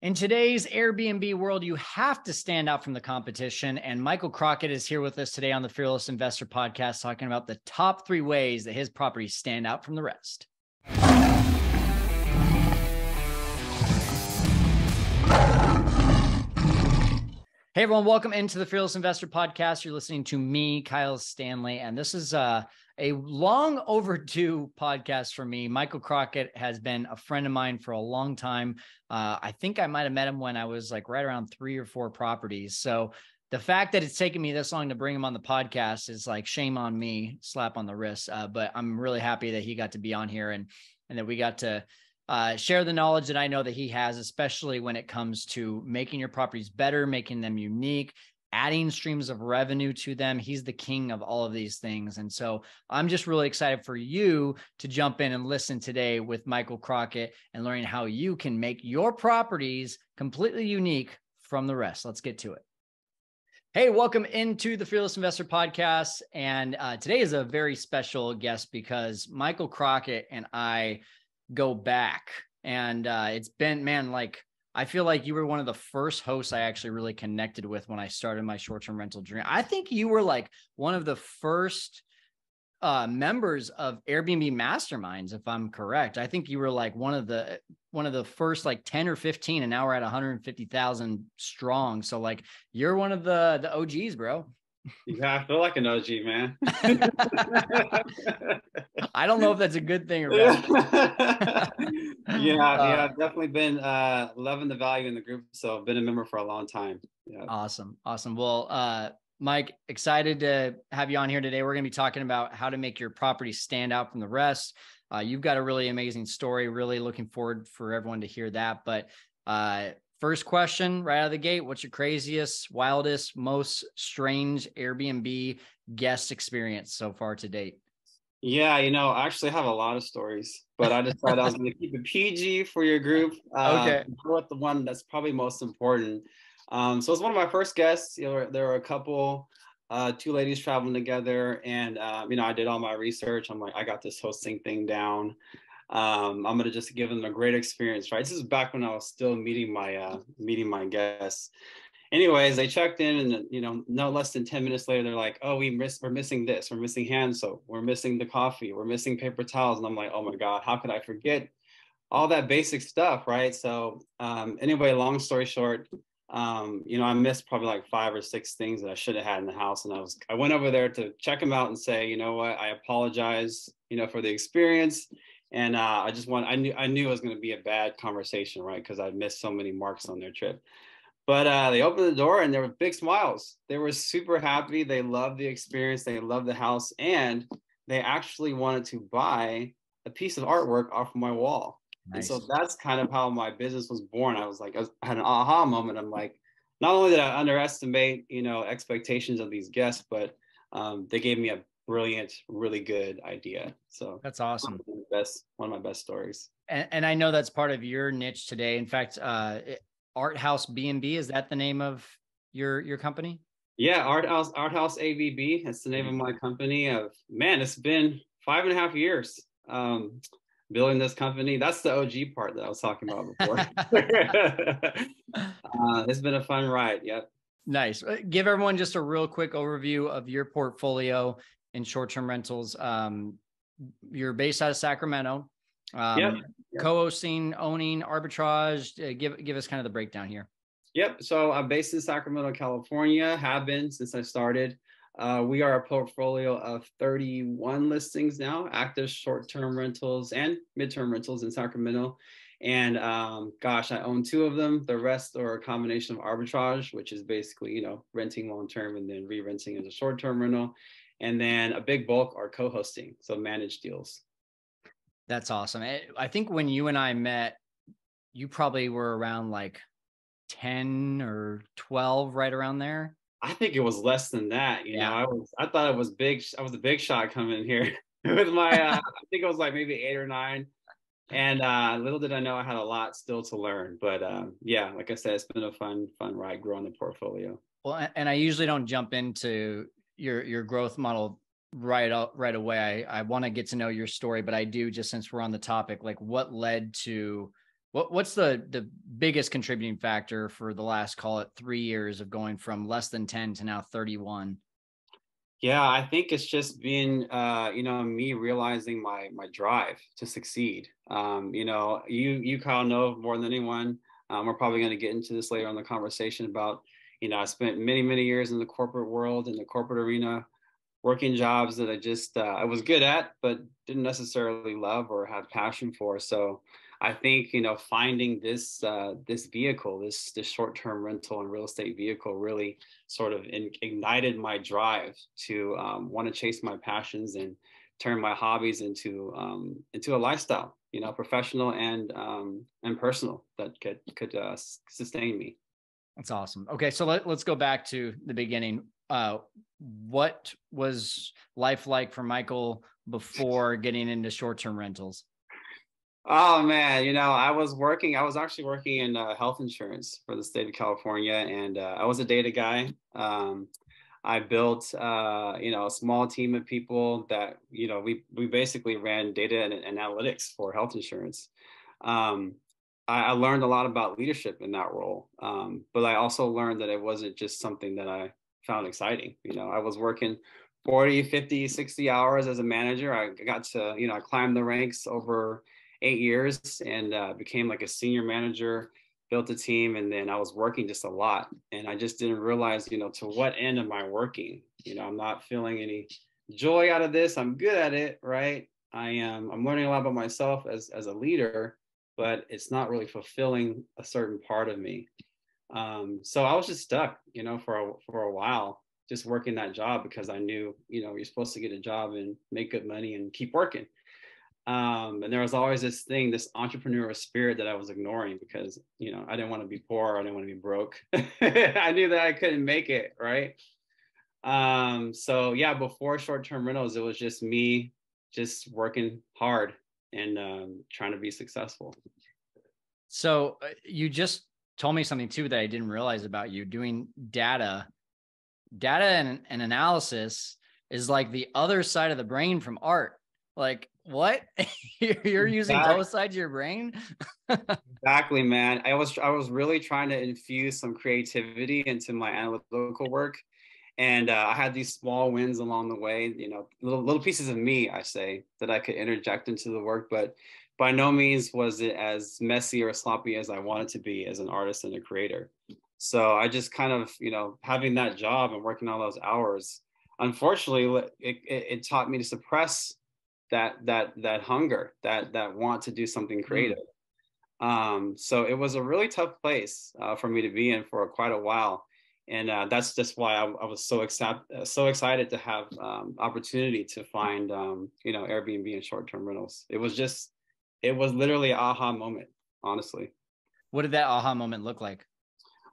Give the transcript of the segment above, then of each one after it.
In today's Airbnb world, you have to stand out from the competition. And Michael Crockett is here with us today on the Fearless Investor podcast, talking about the top three ways that his properties stand out from the rest. Hey everyone, welcome into the Fearless Investor Podcast. You're listening to me, Kyle Stanley, and this is uh, a long overdue podcast for me. Michael Crockett has been a friend of mine for a long time. Uh, I think I might have met him when I was like right around three or four properties. So the fact that it's taken me this long to bring him on the podcast is like shame on me, slap on the wrist. Uh, but I'm really happy that he got to be on here and and that we got to uh, share the knowledge that I know that he has, especially when it comes to making your properties better, making them unique, adding streams of revenue to them. He's the king of all of these things. And so I'm just really excited for you to jump in and listen today with Michael Crockett and learning how you can make your properties completely unique from the rest. Let's get to it. Hey, welcome into the Fearless Investor Podcast. And uh, today is a very special guest because Michael Crockett and I go back. And uh, it's been, man, like I feel like you were one of the first hosts I actually really connected with when I started my short term rental journey. I think you were like one of the first uh, members of Airbnb masterminds, if I'm correct. I think you were like one of the one of the first like 10 or 15, and now we're at 150,000 strong. So like you're one of the the OGs, bro. Yeah, I feel like an OG, man. I don't know if that's a good thing or bad. yeah, yeah, I've definitely been uh, loving the value in the group. So I've been a member for a long time. Yeah. Awesome. Awesome. Well, uh, Mike, excited to have you on here today. We're going to be talking about how to make your property stand out from the rest. Uh, you've got a really amazing story. Really looking forward for everyone to hear that. But uh, First question right out of the gate What's your craziest, wildest, most strange Airbnb guest experience so far to date? Yeah, you know, I actually have a lot of stories, but I decided I was going to keep it PG for your group. Uh, okay. Go with the one that's probably most important. Um, so it's one of my first guests. You know, there were a couple, uh, two ladies traveling together, and um, you know, I did all my research. I'm like, I got this hosting thing down um, I'm gonna just give them a great experience, right? This is back when I was still meeting my uh, meeting my guests. Anyways, they checked in, and you know, no less than ten minutes later, they're like, "Oh, we miss, we're missing this, we're missing hand soap, we're missing the coffee, we're missing paper towels," and I'm like, "Oh my god, how could I forget all that basic stuff?" Right? So, um, anyway, long story short, um, you know, I missed probably like five or six things that I should have had in the house. And I was, I went over there to check them out and say, you know what, I apologize, you know, for the experience and uh, I just want I knew I knew it was going to be a bad conversation, right? Because I missed so many marks on their trip. But uh, they opened the door and there were big smiles. They were super happy. They loved the experience. They loved the house, and they actually wanted to buy a piece of artwork off of my wall. Nice. And so that's kind of how my business was born. I was like, I, was, I had an aha moment. I'm like, not only did I underestimate, you know, expectations of these guests, but um, they gave me a brilliant, really good idea. So that's awesome. One best, one of my best stories. And, and, I know that's part of your niche today. In fact, uh, Art House B and B is that the name of your your company? Yeah, Art House Art House AVB. That's the name of my company. Of man, it's been five and a half years um, building this company. That's the OG part that I was talking about before. uh, it's been a fun ride. Yep. Nice. Uh, give everyone just a real quick overview of your portfolio in short-term rentals. Um, you're based out of Sacramento. Um, yep. Co-hosting, owning, arbitrage. Uh, give give us kind of the breakdown here. Yep. So I'm based in Sacramento, California. Have been since I started. Uh, we are a portfolio of 31 listings now, active short-term rentals and mid-term rentals in Sacramento. And um, gosh, I own two of them. The rest are a combination of arbitrage, which is basically you know renting long-term and then re-renting as a short-term rental, and then a big bulk are co-hosting, so managed deals. That's awesome. Eh, I think when you and I met, you probably were around like 10 or 12, right around there. I think it was less than that. You yeah. know, I was I thought it was big. I was a big shot coming here with my. Uh, I think it was like maybe eight or nine. And uh, little did I know I had a lot still to learn. But um, yeah, like I said, it's been a fun, fun ride growing the portfolio. Well, and I usually don't jump into your your growth model right out right away. I, I want to get to know your story, but I do just since we're on the topic, like what led to What what's the the biggest contributing factor for the last call it three years of going from less than 10 to now 31? Yeah, I think it's just been, uh, you know, me realizing my my drive to succeed. Um, you know, you you Kyle know more than anyone. Um, we're probably going to get into this later in the conversation about, you know, I spent many many years in the corporate world in the corporate arena, working jobs that I just uh, I was good at, but didn't necessarily love or have passion for. So I think you know finding this uh, this vehicle, this this short term rental and real estate vehicle, really sort of in, ignited my drive to um, want to chase my passions and turn my hobbies into um, into a lifestyle, you know, professional and um, and personal that could could uh, sustain me. That's awesome. Okay, so let, let's go back to the beginning. Uh, what was life like for Michael before getting into short term rentals? Oh man, you know, I was working. I was actually working in uh, health insurance for the state of California, and uh, I was a data guy. Um, I built, uh, you know, a small team of people that, you know, we we basically ran data and, and analytics for health insurance. Um, I, I, learned a lot about leadership in that role, um, but I also learned that it wasn't just something that I found exciting. You know, I was working 40, 50, 60 hours as a manager. I got to, you know, I climbed the ranks over eight years and uh, became like a senior manager built a team and then i was working just a lot and i just didn't realize you know to what end am i working you know i'm not feeling any joy out of this i'm good at it right i am i'm learning a lot about myself as as a leader but it's not really fulfilling a certain part of me um, so i was just stuck you know for a, for a while just working that job because i knew you know you're supposed to get a job and make good money and keep working um, and there was always this thing, this entrepreneurial spirit that I was ignoring because, you know, I didn't want to be poor. I didn't want to be broke. I knew that I couldn't make it. Right. Um, so yeah, before short-term rentals, it was just me just working hard and um, trying to be successful. So uh, you just told me something too that I didn't realize about you doing data, data and, and analysis is like the other side of the brain from art. Like what? You're using exactly. both sides of your brain? exactly, man. I was I was really trying to infuse some creativity into my analytical work. And uh, I had these small wins along the way, you know, little little pieces of me, I say, that I could interject into the work. But by no means was it as messy or sloppy as I wanted to be as an artist and a creator. So I just kind of, you know, having that job and working all those hours, unfortunately, it, it, it taught me to suppress that that that hunger that that want to do something mm. creative um, so it was a really tough place uh, for me to be in for quite a while and uh, that's just why I, I, was so accept, so excited to have um, opportunity to find um, you know Airbnb and short-term rentals. It was just it was literally aha moment, honestly. What did that aha moment look like?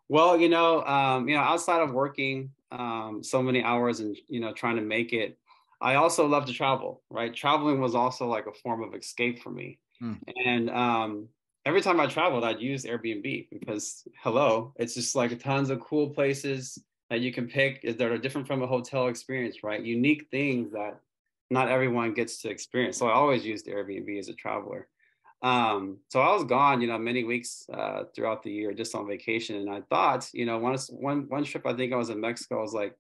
Well, you know, um, you know, outside of working um, so many hours and you know trying to make it, I also love to travel, right? Traveling was also like a form of escape for me. Mm. And um, every time I traveled, I'd use Airbnb because, hello, it's just like tons of cool places that you can pick that are different from a hotel experience, right? Unique things that not everyone gets to experience. So I always used Airbnb as a traveler. Um, so I was gone, you know, many weeks uh, throughout the year just on vacation. And I thought, you know, one, one, one trip I think I was in Mexico, I was like,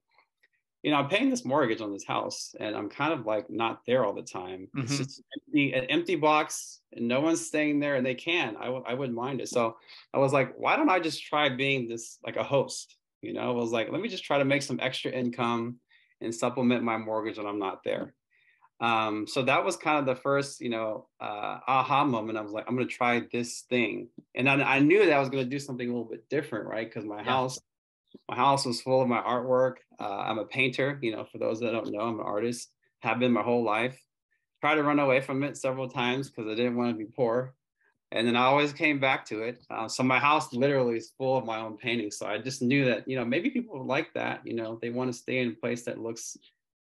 you know, I'm paying this mortgage on this house and I'm kind of like not there all the time. Mm-hmm. It's just empty, an empty box and no one's staying there and they can. I w- I wouldn't mind it. So I was like, why don't I just try being this like a host? You know, I was like, let me just try to make some extra income and supplement my mortgage when I'm not there. Um, so that was kind of the first, you know, uh, aha moment. I was like, I'm going to try this thing. And I, I knew that I was going to do something a little bit different, right? Because my yeah. house my house was full of my artwork. Uh, I'm a painter, you know, for those that don't know, I'm an artist, have been my whole life. Tried to run away from it several times because I didn't want to be poor. And then I always came back to it. Uh, so my house literally is full of my own paintings. So I just knew that, you know, maybe people like that. You know, they want to stay in a place that looks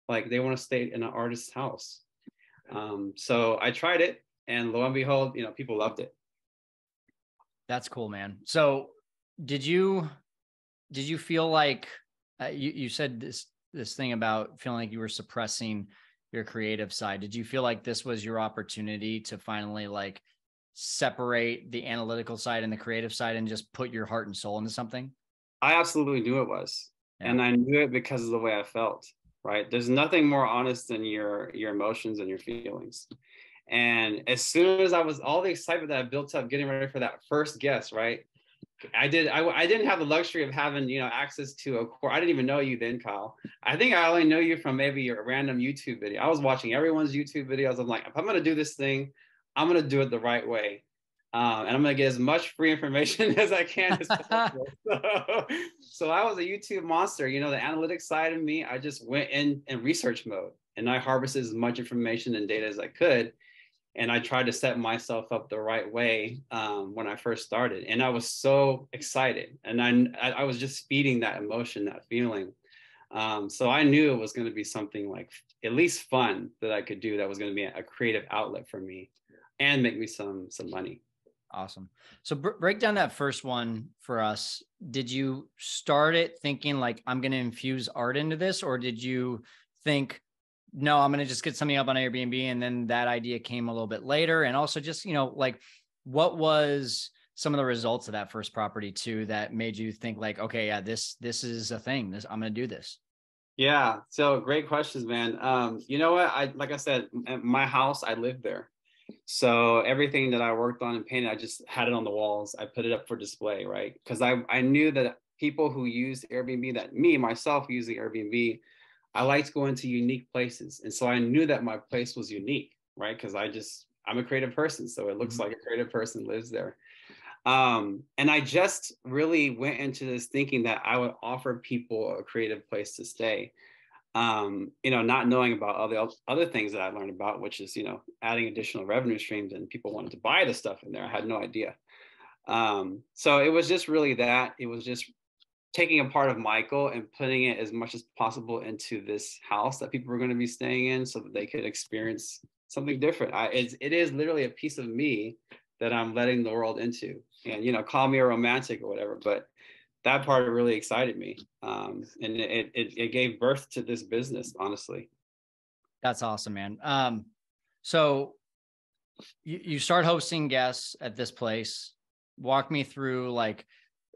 like they want to stay in an artist's house. Um, so I tried it and lo and behold, you know, people loved it. That's cool, man. So did you did you feel like uh, you you said this this thing about feeling like you were suppressing your creative side? Did you feel like this was your opportunity to finally like separate the analytical side and the creative side and just put your heart and soul into something? I absolutely knew it was. Yeah. And I knew it because of the way I felt, right? There's nothing more honest than your your emotions and your feelings. And as soon as I was all the excitement that I built up getting ready for that first guest, right? I did. I, I didn't have the luxury of having you know access to a core. I didn't even know you then, Kyle. I think I only know you from maybe your random YouTube video. I was watching everyone's YouTube videos. I'm like, if I'm gonna do this thing, I'm gonna do it the right way, um, and I'm gonna get as much free information as I can as possible. so, so I was a YouTube monster. You know, the analytics side of me, I just went in in research mode, and I harvested as much information and data as I could and I tried to set myself up the right way um, when I first started. And I was so excited, and I I was just feeding that emotion, that feeling. Um, so I knew it was going to be something like at least fun that I could do. That was going to be a creative outlet for me, and make me some some money. Awesome. So br- break down that first one for us. Did you start it thinking like I'm going to infuse art into this, or did you think no, I'm going to just get something up on Airbnb. And then that idea came a little bit later. And also just, you know, like what was some of the results of that first property too, that made you think like, okay, yeah, this, this is a thing this, I'm going to do this. Yeah. So great questions, man. Um, you know what? I, like I said, my house, I lived there. So everything that I worked on and painted, I just had it on the walls. I put it up for display, right? Because I, I knew that people who use Airbnb, that me myself using Airbnb, I liked going to unique places. And so I knew that my place was unique, right? Because I just, I'm a creative person. So it looks mm-hmm. like a creative person lives there. Um, and I just really went into this thinking that I would offer people a creative place to stay. Um, you know, not knowing about other other things that I learned about, which is, you know, adding additional revenue streams and people wanted to buy the stuff in there. I had no idea. Um, so it was just really that. It was just taking a part of Michael and putting it as much as possible into this house that people are going to be staying in so that they could experience something different. I, it's, it is literally a piece of me that I'm letting the world into. And, you know, call me a romantic or whatever, but that part really excited me. Um, and it, it, it gave birth to this business, honestly. That's awesome, man. Um, so you, you start hosting guests at this place. Walk me through like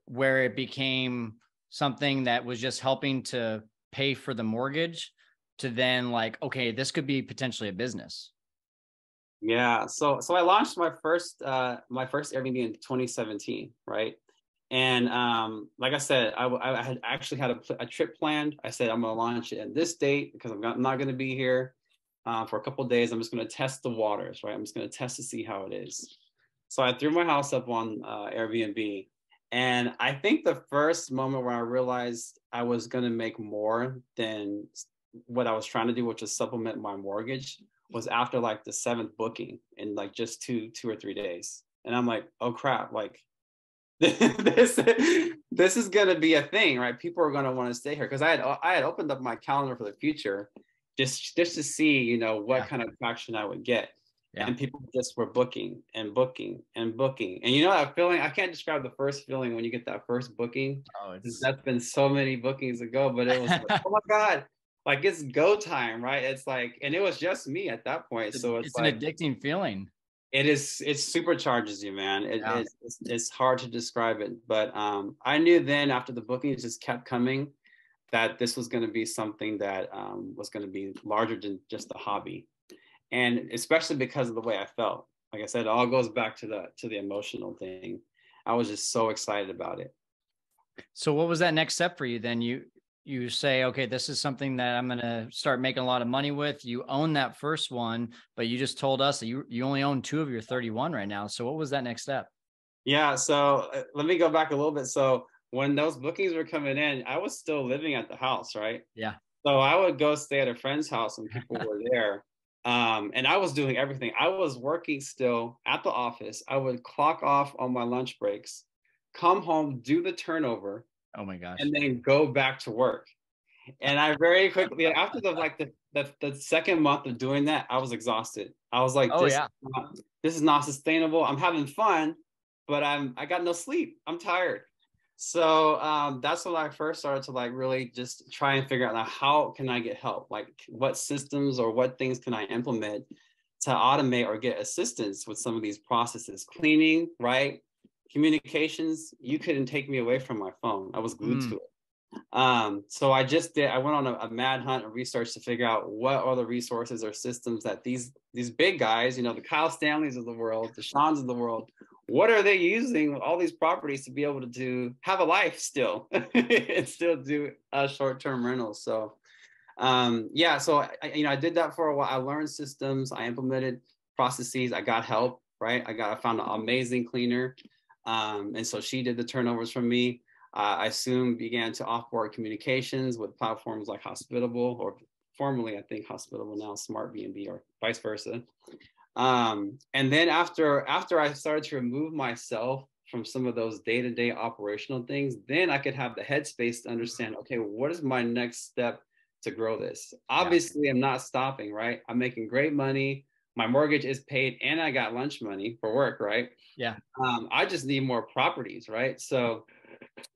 where it became something that was just helping to pay for the mortgage to then like okay this could be potentially a business. Yeah so so i launched my first uh my first airbnb in 2017 right? And um like i said i, I had actually had a, a trip planned. I said i'm going to launch it at this date because i'm not, going to be here uh, for a couple days. I'm just going to test the waters right? I'm just going to test to see how it is. So i threw my house up on uh, airbnb and I think the first moment where I realized I was going to make more than what I was trying to do, which was supplement my mortgage, was after like the seventh booking in like just two, two or three days. And I'm like, oh crap, like this, this is going to be a thing, right? People are going to want to stay here. Cause I had, uh, I had opened up my calendar for the future just, just to see, you know, what kind of traction I would get. Yeah. And people just were booking and booking and booking. And you know that feeling, I can't describe the first feeling when you get that first booking. Oh, it's... That's been so many bookings ago, but it was like, oh my God, like it's go time, right? It's like, and it was just me at that point. It's, so it's, it's like, an addicting feeling. It is, it supercharges you, man. It, yeah. it's, it's, it's hard to describe it. But um, I knew then after the bookings just kept coming that this was going to be something that um, was going to be larger than just a hobby and especially because of the way I felt. Like I said, it all goes back to the to the emotional thing. I was just so excited about it. So what was that next step for you then? You you say, okay, this is something that I'm gonna start making a lot of money with. You own that first one, but you just told us that you you only own two of your 31 right now. So what was that next step? Yeah, so uh, let me go back a little bit. So when those bookings were coming in, I was still living at the house, right? Yeah. So I would go stay at a friend's house and people were there. Um, and I was doing everything. I was working still at the office. I would clock off on my lunch breaks, come home, do the turnover. Oh my gosh. And then go back to work. And I very quickly, after the like the, the, the second month of doing that, I was exhausted. I was like, oh, this, yeah. is not, this is not sustainable. I'm having fun, but I'm I got no sleep. I'm tired. So um, that's when I first started to like really just try and figure out how can I get help? Like what systems or what things can I implement to automate or get assistance with some of these processes cleaning right communications you couldn't take me away from my phone i was glued mm. to it um, so i just did i went on a, a, mad hunt and research to figure out what are the resources or systems that these these big guys you know the kyle stanleys of the world the seans of the world what are they using all these properties to be able to do have a life still and still do a short-term rentals so um, yeah, so I, you know, I did that for a while. I learned systems, I implemented processes, I got help, right? I got, I found an amazing cleaner. Um, and so she did the turnovers for me. Uh, I soon began to offboard communications with platforms like Hospitable, or formerly, I think Hospitable now Smartbnb, or vice versa. Um, and then after after I started to remove myself from some of those day-to-day operational things, then I could have the headspace to understand, okay, what is my next step to grow this. Obviously, yeah. I'm not stopping, right? I'm making great money. My mortgage is paid and I got lunch money for work, right? Yeah. Um, I just need more properties, right? So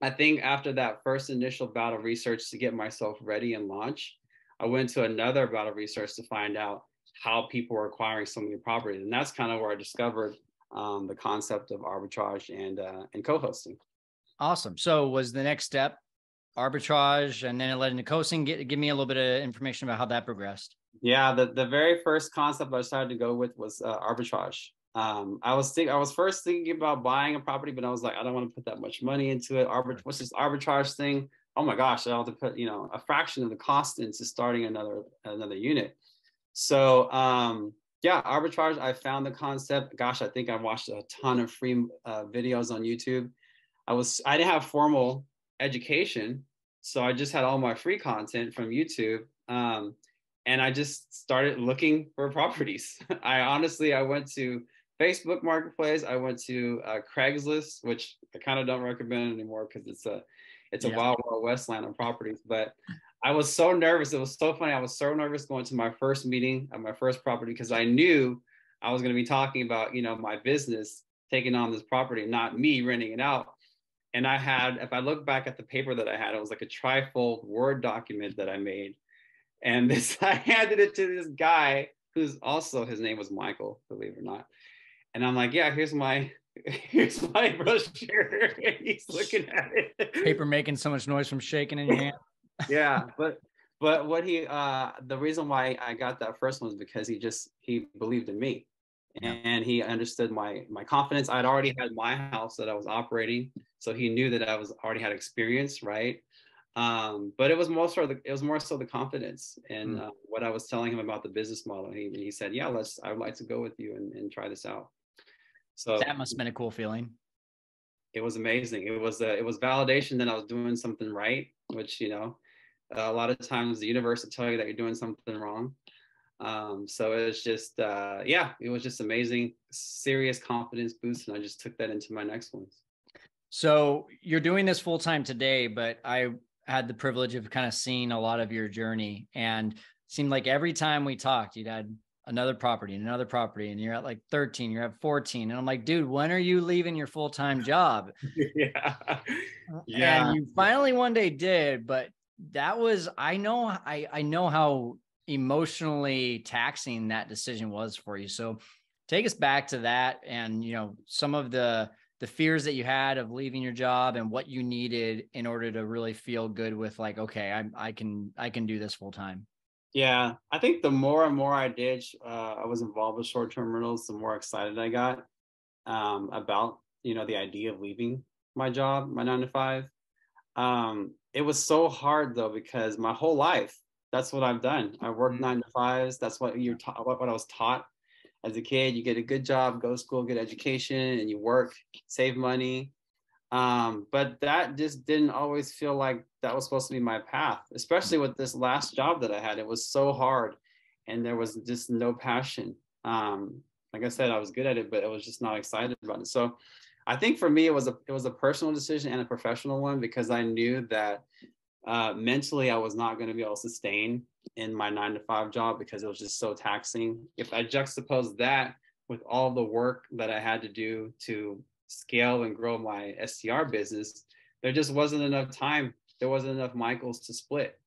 I think after that first initial bout of research to get myself ready and launch, I went to another bout of research to find out how people were acquiring so many properties. And that's kind of where I discovered um, the concept of arbitrage and uh, and co-hosting. Awesome. So was the next step arbitrage and then it led into co-hosting. Get, give me a little bit of information about how that progressed. Yeah, the, the very first concept I decided to go with was uh, arbitrage. Um, I was think I was first thinking about buying a property, but I was like, I don't want to put that much money into it. Arbit- what's this arbitrage thing? Oh my gosh, I have to put you know a fraction of the cost into starting another another unit. So um, yeah, arbitrage. I found the concept. Gosh, I think I watched a ton of free uh, videos on YouTube. I was I didn't have formal education. So I just had all my free content from YouTube. Um, and I just started looking for properties. I honestly, I went to Facebook Marketplace. I went to uh, Craigslist, which I kind of don't recommend anymore because it's a it's a yeah. wild, wild west land on properties. But I was so nervous. It was so funny. I was so nervous going to my first meeting at my first property because I knew I was going to be talking about you know my business taking on this property, not me renting it out and I had, if I look back at the paper that I had, it was like a trifold Word document that I made. And this, I handed it to this guy who's also, his name was Michael, believe it or not. And I'm like, yeah, here's my, here's my brochure. And he's looking at it. Paper making so much noise from shaking in your hand. Yeah. But, but what he, uh, the reason why I got that first one was because he just, he believed in me. And he understood my my confidence. I'd already had my house that i was operating so he knew that i was already had experience right? Um, but it was more so the, it was more so the confidence and mm. uh, what i was telling him about the business model. He, he said yeah let's i would like to go with you and, and try this out. So that must have been a cool feeling. It was amazing. It was uh, it was validation that i was doing something right which you know a lot of times the universe will tell you that you're doing something wrong um, so it was just, uh, yeah, it was just amazing, serious confidence boost. And I just took that into my next ones. So you're doing this full time today, but I had the privilege of kind of seeing a lot of your journey and seemed like every time we talked, you'd had another property and another property and you're at like 13, you're at 14. And I'm like, dude, when are you leaving your full-time job? yeah. Yeah. And you finally one day did, but that was, I know, I, I know how emotionally taxing that decision was for you. So take us back to that and you know some of the the fears that you had of leaving your job and what you needed in order to really feel good with like okay I I can I can do this full time. Yeah, I think the more and more I did, uh, I was involved with short-term rentals, the more excited I got um, about you know the idea of leaving my job, my nine to five. Um, it was so hard though because my whole life that's what I've done. I worked mm-hmm. nine to fives. That's what you're taught, what, what I was taught as a kid. You get a good job, go to school, get education, and you work, save money. Um, but that just didn't always feel like that was supposed to be my path, especially with this last job that I had. It was so hard and there was just no passion. Um, like I said, I was good at it, but I was just not excited about it. So I think for me, it was a it was a personal decision and a professional one because I knew that uh, mentally I was not going to be able to sustain in my nine to five job because it was just so taxing. If I juxtapose that with all the work that I had to do to scale and grow my STR business, there just wasn't enough time. There wasn't enough Michaels to split.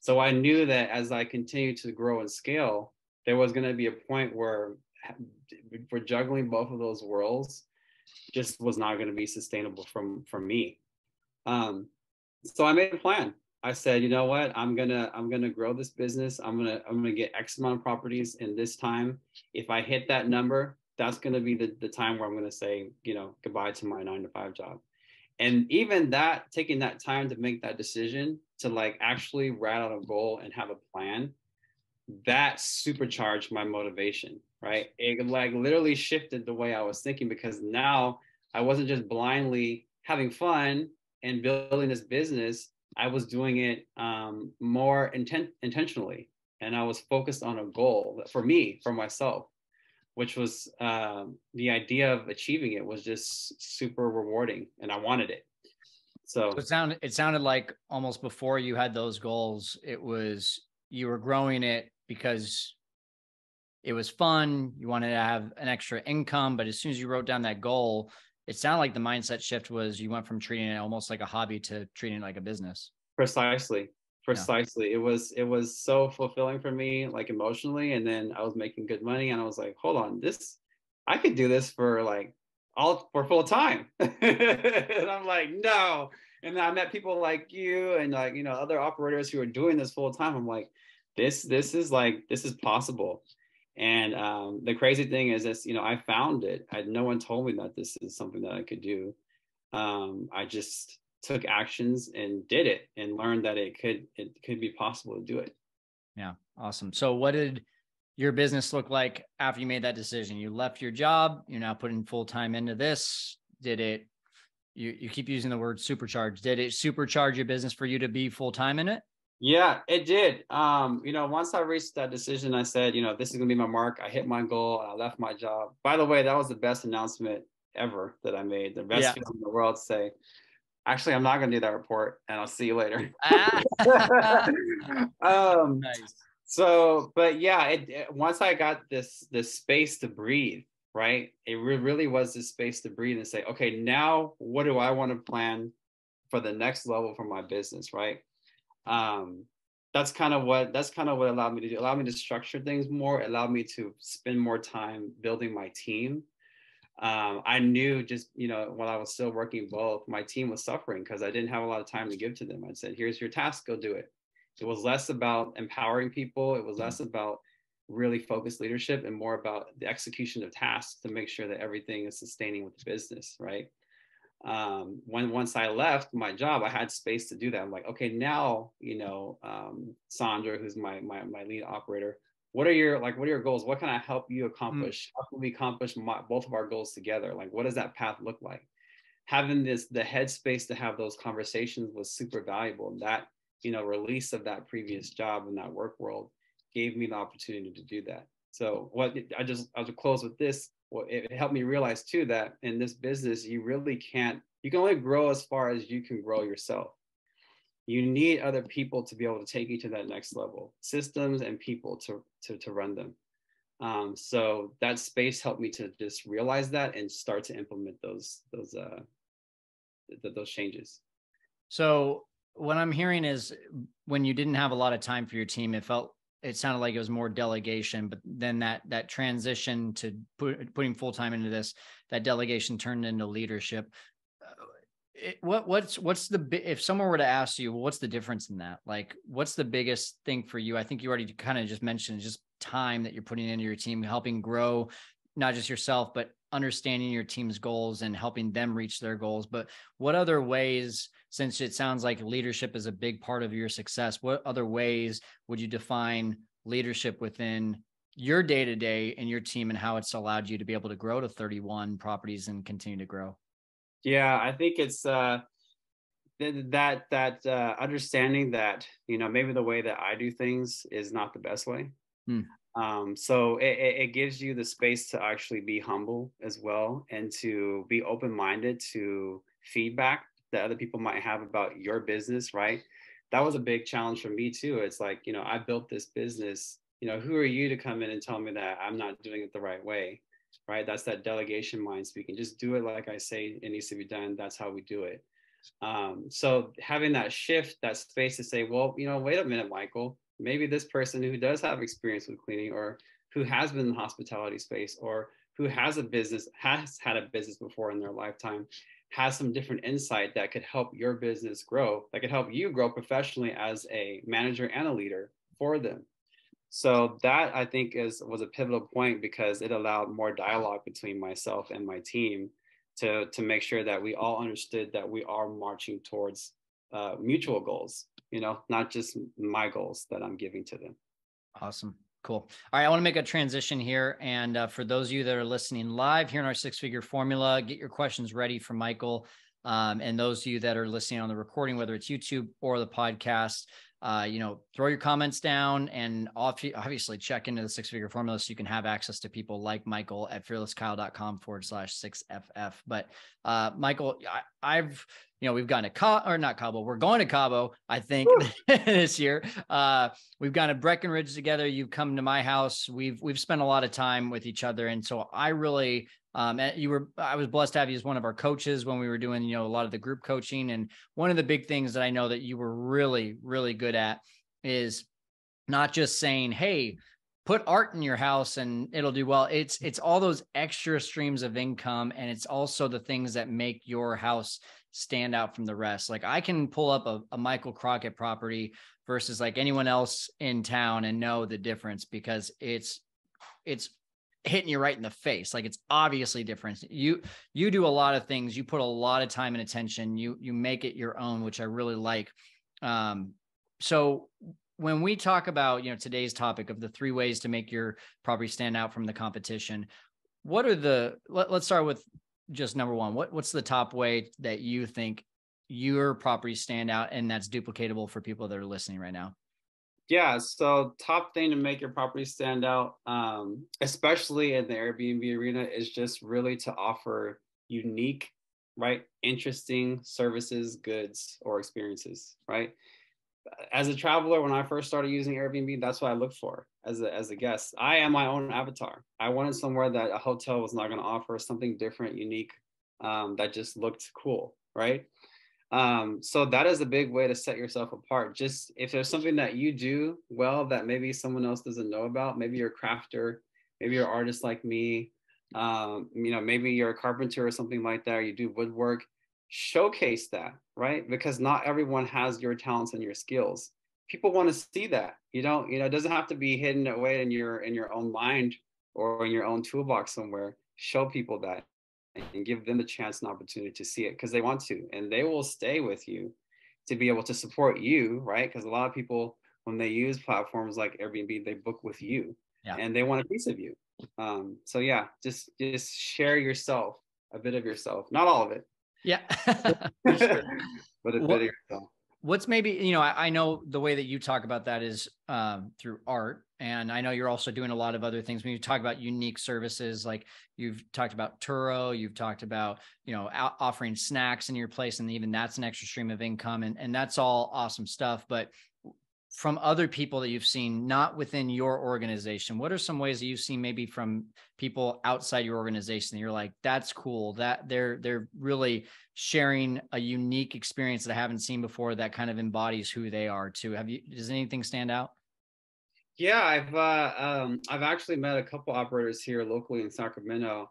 So I knew that as I continued to grow and scale, there was going to be a point where for juggling both of those worlds just was not going to be sustainable from from me. Um, so I made a plan. I said, you know what, I'm gonna I'm gonna grow this business. I'm gonna I'm gonna get X amount of properties in this time. If I hit that number, that's gonna be the, the time where I'm gonna say, you know, goodbye to my nine to five job. And even that, taking that time to make that decision to like actually write out a goal and have a plan, that supercharged my motivation, right? It like literally shifted the way I was thinking because now I wasn't just blindly having fun and building this business. I was doing it um, more intent intentionally, and I was focused on a goal for me, for myself, which was um, the idea of achieving it was just super rewarding, and I wanted it. So, so it sounded it sounded like almost before you had those goals, it was you were growing it because it was fun. You wanted to have an extra income, but as soon as you wrote down that goal, it sounded like the mindset shift was you went from treating it almost like a hobby to treating it like a business. Precisely. Precisely. Yeah. It was it was so fulfilling for me, like emotionally. And then I was making good money and I was like, hold on, this I could do this for like all for full time. and I'm like, no. And I met people like you and like, you know, other operators who are doing this full time. I'm like, this this is like this is possible and um, the crazy thing is this you know i found it. I, no one told me that this is something that i could do. Um, i just took actions and did it and learned that it could it could be possible to do it. Yeah. Awesome. So what did your business look like after you made that decision? You left your job you're now putting full time into this. Did it you, you keep using the word supercharge did it supercharge your business for you to be full time in it yeah, it did. Um, you know, once I reached that decision, I said, you know, this is gonna be my mark. I hit my goal. I left my job. By the way, that was the best announcement ever that I made. The best yeah. in the world say, actually, I'm not gonna do that report, and I'll see you later. um, nice. So, but yeah, it, it, once I got this this space to breathe, right? It re- really was this space to breathe and say, okay, now what do I want to plan for the next level for my business, right? Um, that's kind of what that's kind of what allowed me to do. Allowed me to structure things more. Allowed me to spend more time building my team. Um, I knew just you know while I was still working both, my team was suffering because I didn't have a lot of time to give to them. I said, "Here's your task. Go do it." It was less about empowering people. It was less about really focused leadership and more about the execution of tasks to make sure that everything is sustaining with the business, right? Um, when once I left my job, I had space to do that. I'm like, okay, now you know, um, Sandra, who's my, my my lead operator. What are your like? What are your goals? What can I help you mm. accomplish? Mm. How can we accomplish my, both of our goals together? Like, what does that path look like? Having this the headspace to have those conversations was super valuable. And that you know, release of that previous job in that work world gave me the opportunity to do that. So what I just I'll just close with this well, it helped me realize too that in this business, you really can't, you can only grow as far as you can grow yourself. You need other people to be able to take you to that next level, systems and people to, to, to run them. Um, so that space helped me to just realize that and start to implement those, those, uh, th- those changes. So what I'm hearing is when you didn't have a lot of time for your team, it felt it sounded like it was more delegation, but then that that transition to put, putting full time into this, that delegation turned into leadership. Uh, it, what what's what's the if someone were to ask you, what's the difference in that? Like, what's the biggest thing for you? I think you already kind of just mentioned just time that you're putting into your team, helping grow not just yourself, but understanding your team's goals and helping them reach their goals. But what other ways, since it sounds like leadership is a big part of your success, what other ways would you define leadership within your day to day and your team and how it's allowed you to be able to grow to 31 properties and continue to grow? Yeah, I think it's uh that that uh, understanding that you know maybe the way that I do things is not the best way. Hmm. Um, so it, it gives you the space to actually be humble as well and to be open minded to feedback that other people might have about your business, right? That was a big challenge for me too. It's like, you know, I built this business. You know, who are you to come in and tell me that I'm not doing it the right way? Right. That's that delegation mind speaking. Just do it like I say it needs to be done. That's how we do it. Um, so having that shift, that space to say, well, you know, wait a minute, Michael, maybe this person who does have experience with cleaning or who has been in the hospitality space or who has a business, has had a business before in their lifetime, has some different insight that could help your business grow, that could help you grow professionally as a manager and a leader for them. So that I think is was a pivotal point because it allowed more dialogue between myself and my team to to make sure that we all understood that we are marching towards uh, mutual goals. You know, not just my goals that I'm giving to them. Awesome. Cool. All right. I want to make a transition here. And uh, for those of you that are listening live here in our six figure formula, get your questions ready for Michael. Um, and those of you that are listening on the recording, whether it's YouTube or the podcast, uh, you know, throw your comments down and obviously check into the six figure formula so you can have access to people like Michael at fearlesskyle.com forward slash six FF. But uh, Michael, I, have you know, we've gone to Cabo or not Cabo, we're going to Cabo, I think this year. Uh, we've gone to Breckenridge together. You've come to my house. We've, we've spent a lot of time with each other. And so I really, um, you were, I was blessed to have you as one of our coaches when we were doing, you know, a lot of the group coaching. And one of the big things that I know that you were really, really good at is not just saying, Hey, put art in your house and it'll do well. It's, it's all those extra streams of income. And it's also the things that make your house stand out from the rest. Like I can pull up a, a Michael Crockett property versus like anyone else in town and know the difference because it's, it's hitting you right in the face like it's obviously different you you do a lot of things you put a lot of time and attention you you make it your own which i really like um so when we talk about you know today's topic of the three ways to make your property stand out from the competition what are the let, us start with just number one what what's the top way that you think your property stand out and that's duplicatable for people that are listening right now yeah, so top thing to make your property stand out, um, especially in the Airbnb arena, is just really to offer unique, right, interesting services, goods, or experiences, right? As a traveler, when I first started using Airbnb, that's what I looked for as a, as a guest. I am my own avatar. I wanted somewhere that a hotel was not going to offer something different, unique, um, that just looked cool, right? Um, so that is a big way to set yourself apart. Just if there's something that you do well that maybe someone else doesn't know about, maybe you're a crafter, maybe you're an artist like me, um, you know, maybe you're a carpenter or something like that, or you do woodwork, showcase that, right? Because not everyone has your talents and your skills. People want to see that. You don't, you know, it doesn't have to be hidden away in your in your own mind or in your own toolbox somewhere. Show people that and give them the chance and opportunity to see it because they want to and they will stay with you to be able to support you right because a lot of people when they use platforms like airbnb they book with you yeah. and they want a piece of you um, so yeah just just share yourself a bit of yourself not all of it yeah. But a what, what's maybe you know I, I, know the way that you talk about that is um, through art and i know you're also doing a lot of other things. When you talk about unique services like you've talked about turo you've talked about you know offering snacks in your place and even that's an extra stream of income and, and that's all awesome stuff but from other people that you've seen not within your organization? What are some ways that you've seen maybe from people outside your organization you're like that's cool. That they're they're really sharing a unique experience that i haven't seen before that kind of embodies who they are too. Have you does anything stand out? Yeah i've uh, um, i've actually met a couple operators here locally in sacramento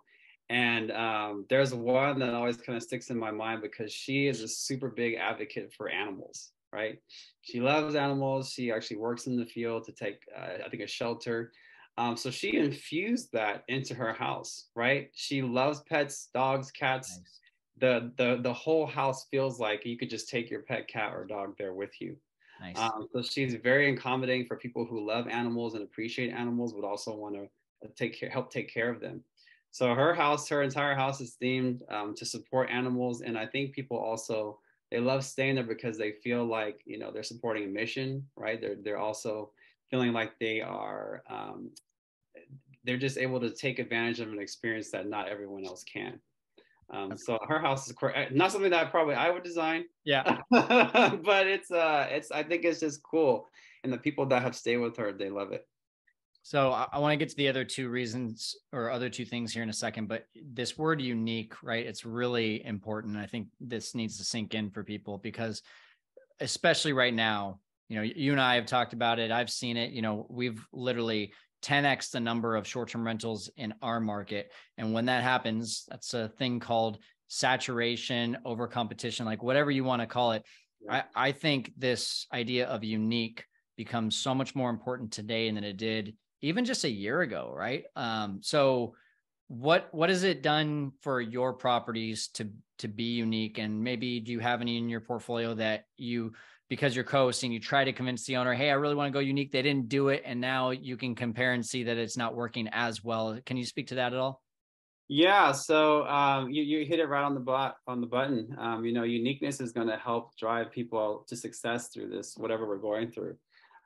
and um, there's one that always kind of sticks in my mind because she is a super big advocate for animals right? She loves animals. She actually works in the field to take, uh, I think, a shelter. Um, so she infused that into her house, right? She loves pets, dogs, cats. Nice. The, the the whole house feels like you could just take your pet cat or dog there with you. Nice. Um, so she's very accommodating for people who love animals and appreciate animals, but also want to uh, take care, help take care of them. So her house, her entire house is themed um, to support animals, and I think people also they love staying there because they feel like you know they're supporting a mission right they're they're also feeling like they are um, they're just able to take advantage of an experience that not everyone else can um, so her house is eh, not something that probably I would design. Yeah, but it's uh, it's I think it's just cool, and the people that have stayed with her, they love it. So I, I want to get to the other two reasons or other two things here in a second, but this word unique, right? It's really important. I think this needs to sink in for people because especially right now, you know, you and I have talked about it. I've seen it, you know, we've literally 10x the number of short-term rentals in our market. And when that happens, that's a thing called saturation, over competition, like whatever you want to call it. I, I think this idea of unique becomes so much more important today than it did even just a year ago, right? Um, so what what has it done for your properties to to be unique? And maybe do you have any in your portfolio that you because you're co-hosting you try to convince the owner hey i really want to go unique they didn't do it and now you can compare and see that it's not working as well. Can you speak to that at all? Yeah so um, you, you hit it right on the bot on the button. Um, you know uniqueness is going to help drive people to success through this whatever we're going through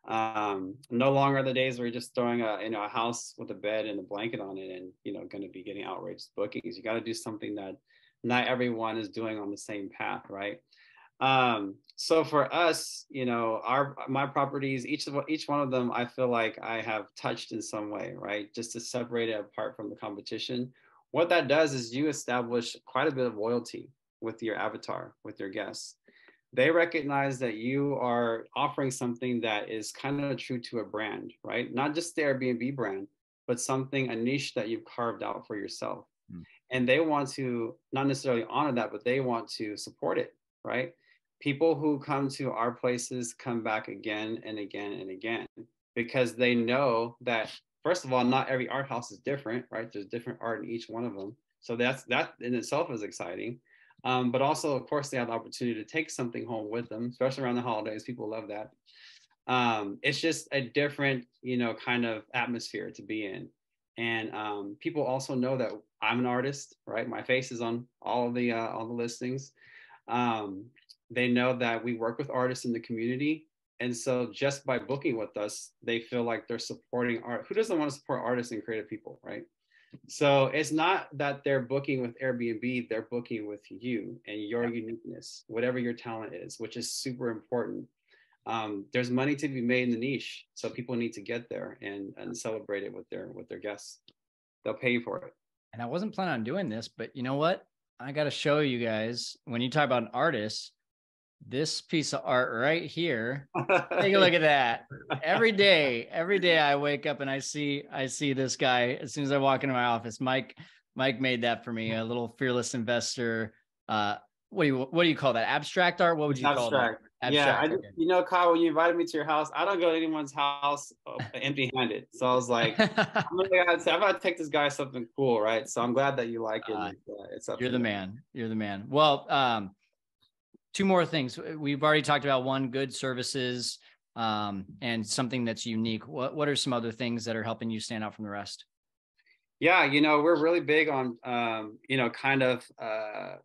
um, no longer the days where you're just throwing a you know a house with a bed and a blanket on it and you know going to be getting outrageous bookings. You got to do something that not everyone is doing on the same path right? Um, so for us you know our my properties each of each one of them i feel like i have touched in some way right? Just to separate it apart from the competition. What that does is you establish quite a bit of loyalty with your avatar with your guests they recognize that you are offering something that is kind of true to a brand, right? Not just the Airbnb brand, but something, a niche that you've carved out for yourself. Mm. And they want to not necessarily honor that, but they want to support it, right? People who come to our places come back again and again and again because they know that, first of all, not every art house is different, right? There's different art in each one of them. So that's that in itself is exciting. Um, but also, of course, they have the opportunity to take something home with them, especially around the holidays. People love that. Um, it's just a different, you know, kind of atmosphere to be in. And um, people also know that I'm an artist, right? My face is on all the uh, all the listings. Um, they know that we work with artists in the community, and so just by booking with us, they feel like they're supporting art. Who doesn't want to support artists and creative people, right? So it's not that they're booking with Airbnb, they're booking with you and your yeah. uniqueness, whatever your talent is, which is super important. Um, there's money to be made in the niche, so people need to get there and, and celebrate it with their with their guests. They'll pay you for it. And I wasn't planning on doing this, but you know what? I got to show you guys when you talk about an artist, this piece of art right here take a look at that every day every day i wake up and i see i see this guy as soon as i walk into my office mike mike made that for me a little fearless investor uh what do you what do you call that abstract art what would you abstract. call that Abstract. Yeah, I you know, Kyle, when you invited me to your house, I don't go to anyone's house uh, empty-handed. So I was like, I'm gonna, I'm gonna take this guy something cool, right? So I'm glad that you like it. Uh, it's up you're the man. You're the man. Well, um, two more things. We've already talked about one good services um, and something that's unique. What what are some other things that are helping you stand out from the rest? Yeah, you know, we're really big on um, you know, kind of uh,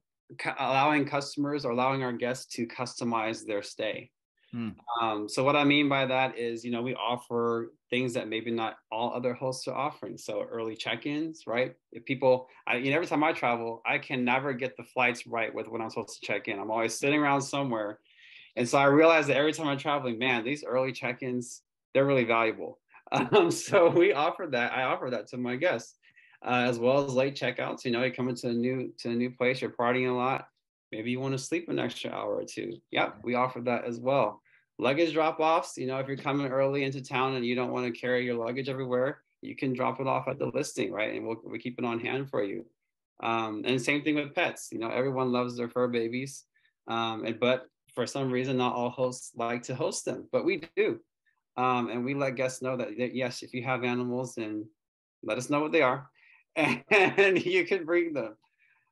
allowing customers or allowing our guests to customize their stay. Mm. Um, so what I mean by that is, you know, we offer things that maybe not all other hosts are offering. So early check-ins, right? If people, I, you know, every time I travel, I can never get the flights right with when I'm supposed to check in. I'm always sitting around somewhere, and so I realize that every time I'm traveling, man, these early check-ins, they're really valuable. Um, so we offer that. I offer that to my guests, uh, as well as late checkouts. You know, you come into a new to a new place, you're partying a lot. Maybe you want to sleep an extra hour or two. Yep, we offer that as well luggage drop offs you know if you're coming early into town and you don't want to carry your luggage everywhere you can drop it off at the listing right? And we'll, we keep it on hand for you. Um, and same thing with pets you know everyone loves their fur babies. Um, and but for some reason not all hosts like to host them but we do. Um, and we let guests know that, that yes if you have animals then let us know what they are and you can bring them.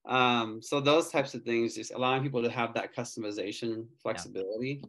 Um, so those types of things just allowing people to have that customization flexibility. yeah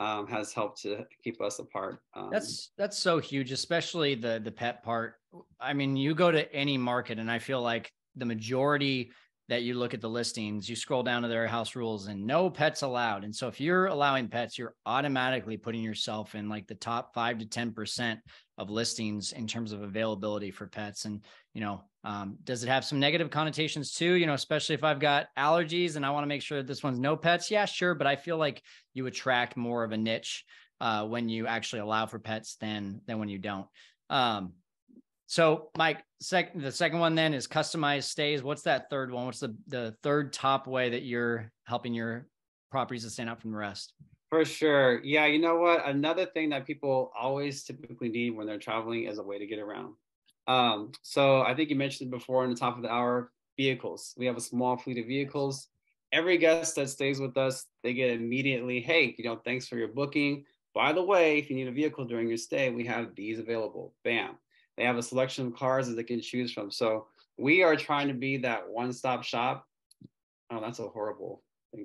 um, has helped to keep us apart. Um, that's that's so huge, especially the the pet part. I mean, you go to any market, and I feel like the majority that you look at the listings, you scroll down to their house rules, and no pets allowed. And so, if you're allowing pets, you're automatically putting yourself in like the top five to ten percent of listings in terms of availability for pets. And you know, um, does it have some negative connotations too? You know, especially if I've got allergies and I want to make sure that this one's no pets. Yeah, sure. But I feel like you attract more of a niche uh, when you actually allow for pets than than when you don't. Um, so, Mike, sec- the second one then is customized stays. What's that third one? What's the the third top way that you're helping your properties to stand out from the rest? For sure. Yeah, you know what? Another thing that people always typically need when they're traveling is a way to get around. Um, so I think you mentioned before in the top of the hour, vehicles. We have a small fleet of vehicles. Every guest that stays with us, they get immediately, hey, you know, thanks for your booking. By the way, if you need a vehicle during your stay, we have these available. Bam. They have a selection of cars that they can choose from. So we are trying to be that one-stop shop. Oh, that's a horrible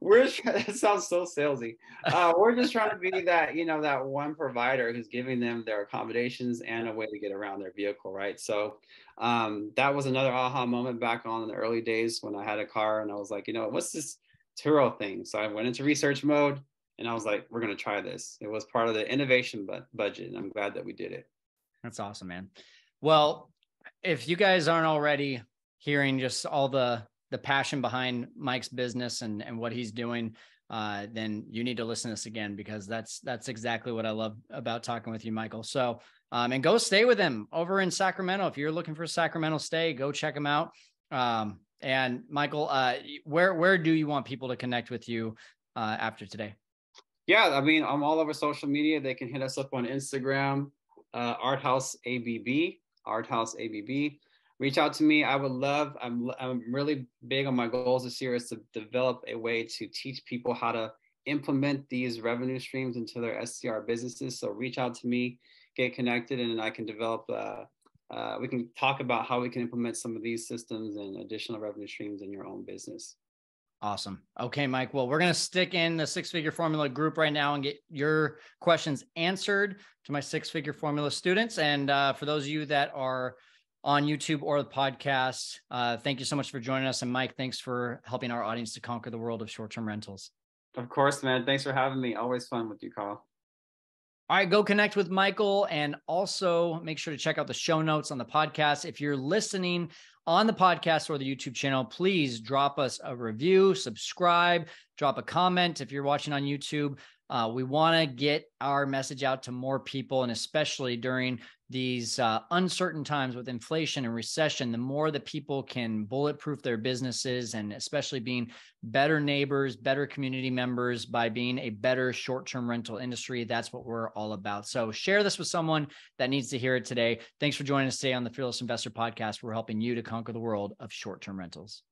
we're it sounds so salesy. Uh, we're just trying to be that you know that one provider who's giving them their accommodations and a way to get around their vehicle, right? So um, that was another aha moment back on in the early days when I had a car and I was like, you know, what's this Turo thing? So I went into research mode and I was like, we're gonna try this. It was part of the innovation bu- budget, and I'm glad that we did it. That's awesome, man. Well, if you guys aren't already hearing just all the the passion behind Mike's business and and what he's doing, uh, then you need to listen to this again because that's that's exactly what I love about talking with you, Michael. So um, and go stay with him over in Sacramento. If you're looking for a Sacramento stay, go check him out. Um, and Michael, uh, where where do you want people to connect with you uh, after today? Yeah, I mean, I'm all over social media. They can hit us up on Instagram, uh, Arthouse ABB, Arthouse ABB reach out to me. I would love, I'm, I'm really big on my goals this year is to develop a way to teach people how to implement these revenue streams into their STR businesses. So reach out to me, get connected, and I can develop, uh, uh, we can talk about how we can implement some of these systems and additional revenue streams in your own business. Awesome. Okay, Mike. Well, we're going to stick in the six figure formula group right now and get your questions answered to my six figure formula students. And uh, for those of you that are on YouTube or the podcast. Uh, thank you so much for joining us. And Mike, thanks for helping our audience to conquer the world of short term rentals. Of course, man. Thanks for having me. Always fun with you, Kyle. All right, go connect with Michael and also make sure to check out the show notes on the podcast. If you're listening on the podcast or the YouTube channel, please drop us a review, subscribe, drop a comment. If you're watching on YouTube, uh, we want to get our message out to more people, and especially during these uh, uncertain times with inflation and recession, the more that people can bulletproof their businesses and especially being better neighbors, better community members by being a better short term rental industry, that's what we're all about. So share this with someone that needs to hear it today. Thanks for joining us today on the Fearless Investor Podcast. We're helping you to conquer the world of short term rentals.